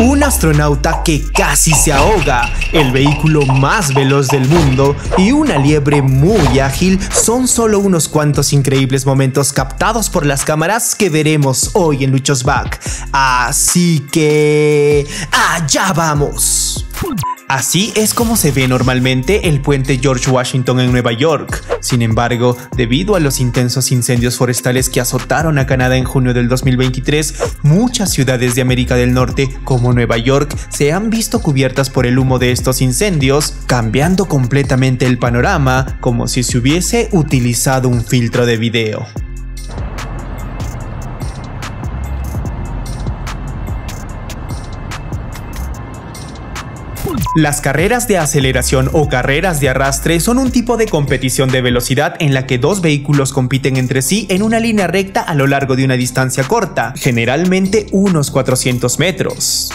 un astronauta que casi se ahoga, el vehículo más veloz del mundo y una liebre muy ágil son solo unos cuantos increíbles momentos captados por las cámaras que veremos hoy en Luchos Back. Así que... ¡Allá vamos! Así es como se ve normalmente el puente George Washington en Nueva York. Sin embargo, debido a los intensos incendios forestales que azotaron a Canadá en junio del 2023, muchas ciudades de América del Norte, como Nueva York, se han visto cubiertas por el humo de estos incendios, cambiando completamente el panorama como si se hubiese utilizado un filtro de video. Las carreras de aceleración o carreras de arrastre son un tipo de competición de velocidad en la que dos vehículos compiten entre sí en una línea recta a lo largo de una distancia corta, generalmente unos 400 metros.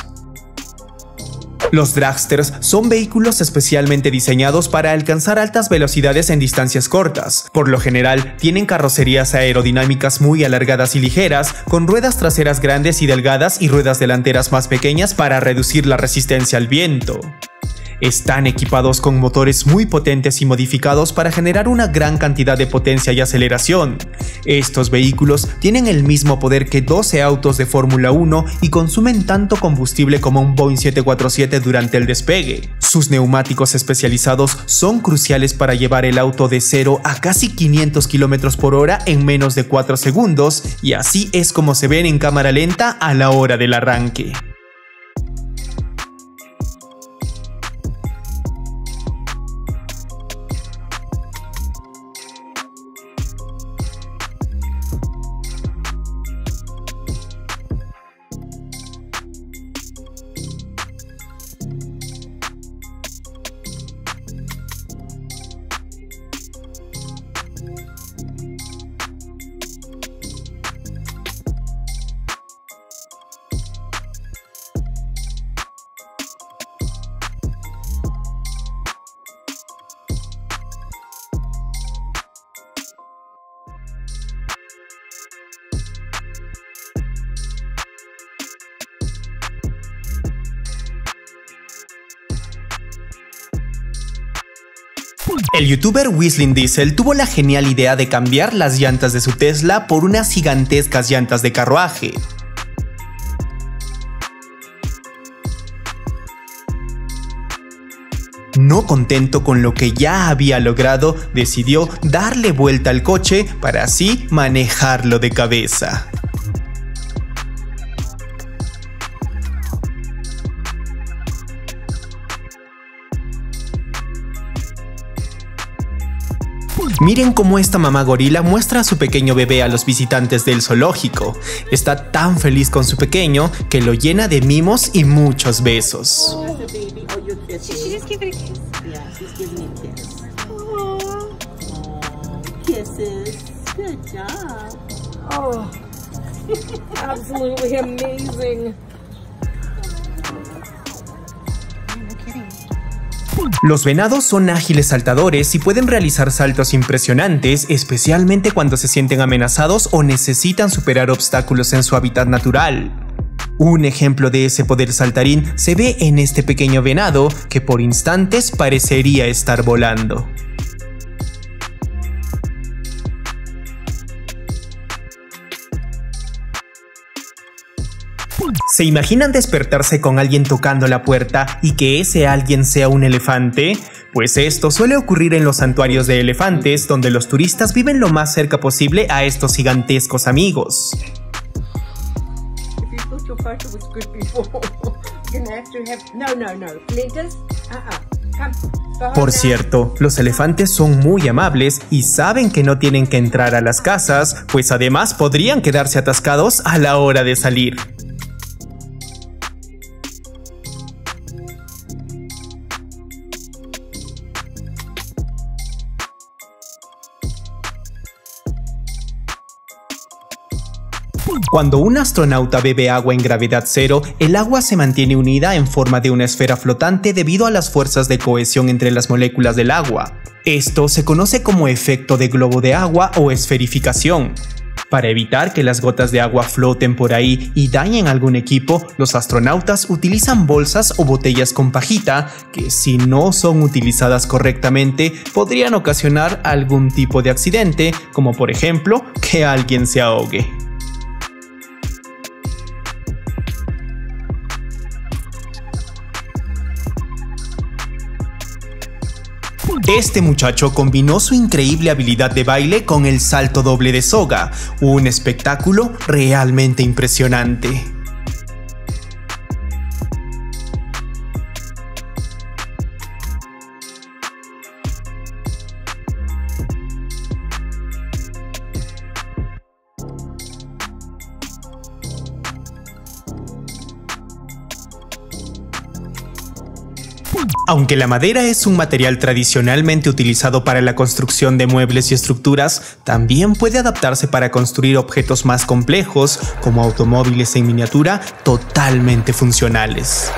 Los dragsters son vehículos especialmente diseñados para alcanzar altas velocidades en distancias cortas. Por lo general, tienen carrocerías aerodinámicas muy alargadas y ligeras, con ruedas traseras grandes y delgadas y ruedas delanteras más pequeñas para reducir la resistencia al viento. Están equipados con motores muy potentes y modificados para generar una gran cantidad de potencia y aceleración. Estos vehículos tienen el mismo poder que 12 autos de Fórmula 1 y consumen tanto combustible como un Boeing 747 durante el despegue. Sus neumáticos especializados son cruciales para llevar el auto de 0 a casi 500 km por hora en menos de 4 segundos y así es como se ven en cámara lenta a la hora del arranque. El youtuber Whistling Diesel tuvo la genial idea de cambiar las llantas de su Tesla por unas gigantescas llantas de carruaje. No contento con lo que ya había logrado, decidió darle vuelta al coche para así manejarlo de cabeza. Miren cómo esta mamá gorila muestra a su pequeño bebé a los visitantes del zoológico. Está tan feliz con su pequeño que lo llena de mimos y muchos besos. Oh, absolutely amazing. Los venados son ágiles saltadores y pueden realizar saltos impresionantes, especialmente cuando se sienten amenazados o necesitan superar obstáculos en su hábitat natural. Un ejemplo de ese poder saltarín se ve en este pequeño venado que por instantes parecería estar volando. ¿Se imaginan despertarse con alguien tocando la puerta y que ese alguien sea un elefante? Pues esto suele ocurrir en los santuarios de elefantes, donde los turistas viven lo más cerca posible a estos gigantescos amigos. Por cierto, los elefantes son muy amables y saben que no tienen que entrar a las casas, pues además podrían quedarse atascados a la hora de salir. Cuando un astronauta bebe agua en gravedad cero, el agua se mantiene unida en forma de una esfera flotante debido a las fuerzas de cohesión entre las moléculas del agua. Esto se conoce como efecto de globo de agua o esferificación. Para evitar que las gotas de agua floten por ahí y dañen algún equipo, los astronautas utilizan bolsas o botellas con pajita que si no son utilizadas correctamente podrían ocasionar algún tipo de accidente, como por ejemplo que alguien se ahogue. Este muchacho combinó su increíble habilidad de baile con el salto doble de soga, un espectáculo realmente impresionante. Aunque la madera es un material tradicionalmente utilizado para la construcción de muebles y estructuras, también puede adaptarse para construir objetos más complejos, como automóviles en miniatura, totalmente funcionales.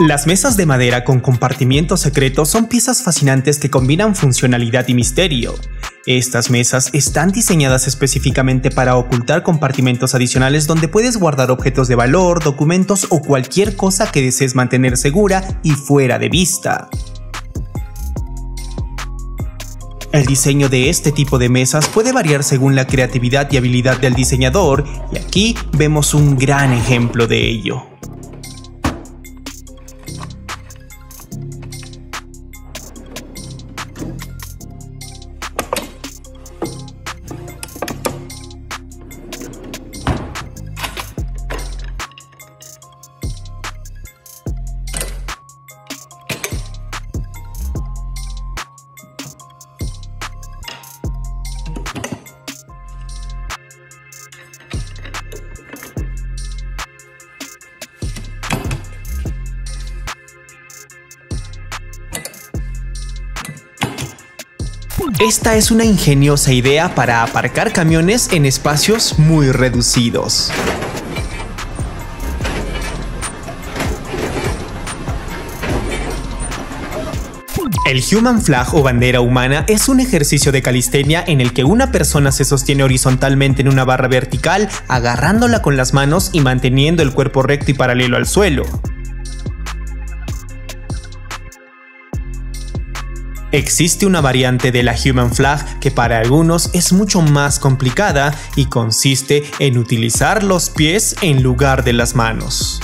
Las mesas de madera con compartimientos secretos son piezas fascinantes que combinan funcionalidad y misterio. Estas mesas están diseñadas específicamente para ocultar compartimentos adicionales donde puedes guardar objetos de valor, documentos o cualquier cosa que desees mantener segura y fuera de vista. El diseño de este tipo de mesas puede variar según la creatividad y habilidad del diseñador, y aquí vemos un gran ejemplo de ello. Esta es una ingeniosa idea para aparcar camiones en espacios muy reducidos. El Human Flag o bandera humana es un ejercicio de calistenia en el que una persona se sostiene horizontalmente en una barra vertical, agarrándola con las manos y manteniendo el cuerpo recto y paralelo al suelo. Existe una variante de la Human Flag que para algunos es mucho más complicada y consiste en utilizar los pies en lugar de las manos.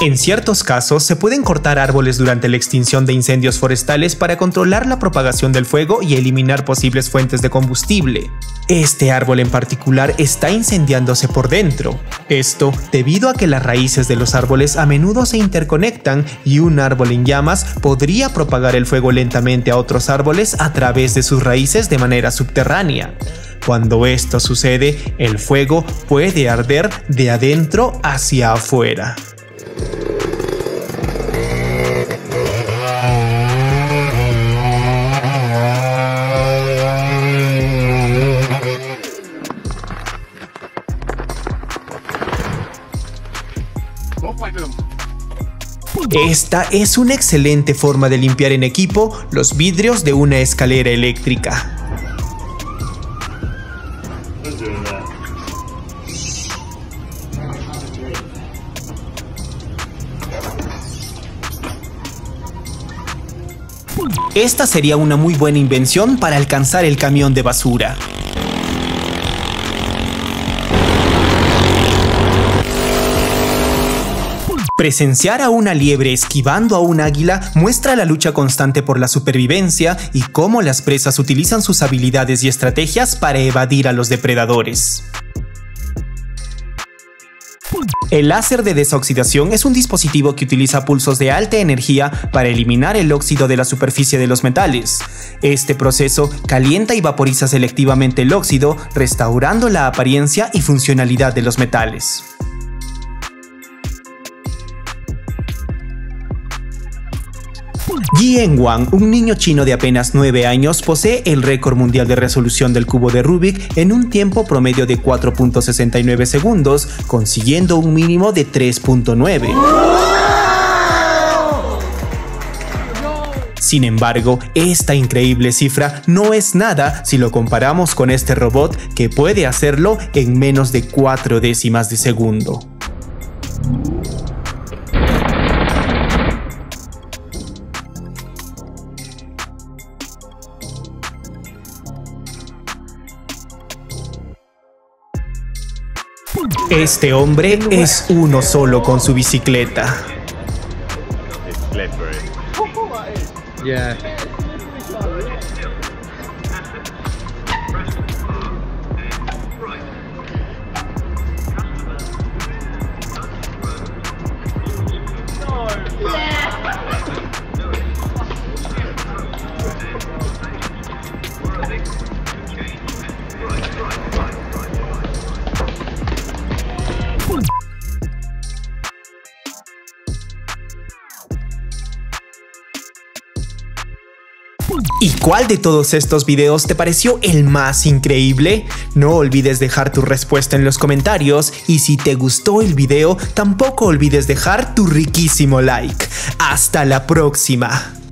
En ciertos casos se pueden cortar árboles durante la extinción de incendios forestales para controlar la propagación del fuego y eliminar posibles fuentes de combustible. Este árbol en particular está incendiándose por dentro. Esto debido a que las raíces de los árboles a menudo se interconectan y un árbol en llamas podría propagar el fuego lentamente a otros árboles a través de sus raíces de manera subterránea. Cuando esto sucede, el fuego puede arder de adentro hacia afuera. Esta es una excelente forma de limpiar en equipo los vidrios de una escalera eléctrica. Esta sería una muy buena invención para alcanzar el camión de basura. Presenciar a una liebre esquivando a un águila muestra la lucha constante por la supervivencia y cómo las presas utilizan sus habilidades y estrategias para evadir a los depredadores. El láser de desoxidación es un dispositivo que utiliza pulsos de alta energía para eliminar el óxido de la superficie de los metales. Este proceso calienta y vaporiza selectivamente el óxido, restaurando la apariencia y funcionalidad de los metales. Jian Wang, un niño chino de apenas 9 años, posee el récord mundial de resolución del cubo de Rubik en un tiempo promedio de 4.69 segundos, consiguiendo un mínimo de 3.9. Sin embargo, esta increíble cifra no es nada si lo comparamos con este robot que puede hacerlo en menos de 4 décimas de segundo. Este hombre es uno solo con su bicicleta. Yeah. ¿Y cuál de todos estos videos te pareció el más increíble? No olvides dejar tu respuesta en los comentarios y si te gustó el video tampoco olvides dejar tu riquísimo like. Hasta la próxima.